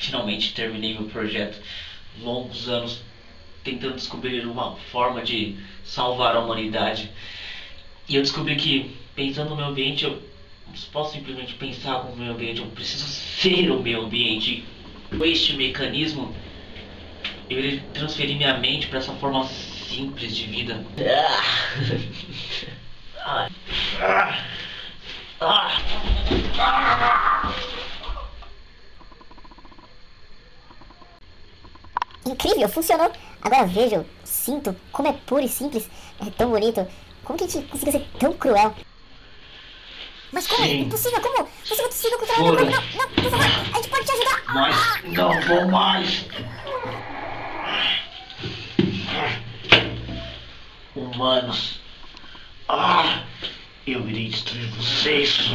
finalmente terminei meu projeto. Longos anos tentando descobrir uma forma de salvar a humanidade. E eu descobri que, pensando no meio ambiente, eu não posso simplesmente pensar com o meio ambiente, eu preciso ser o meio ambiente. Com este mecanismo, eu irei transferir minha mente para essa forma simples de vida. Ah. Ah. Ah. Incrível, funcionou. Agora vejo, sinto como é puro e simples, é tão bonito. Como que a gente conseguiu ser tão cruel? Mas como? Sim. Impossível, como? Você conseguiu controlar meu corpo, não, não, por favor, a gente pode te ajudar. Mas não vou mais. Humanos. Ah, eu irei destruir vocês.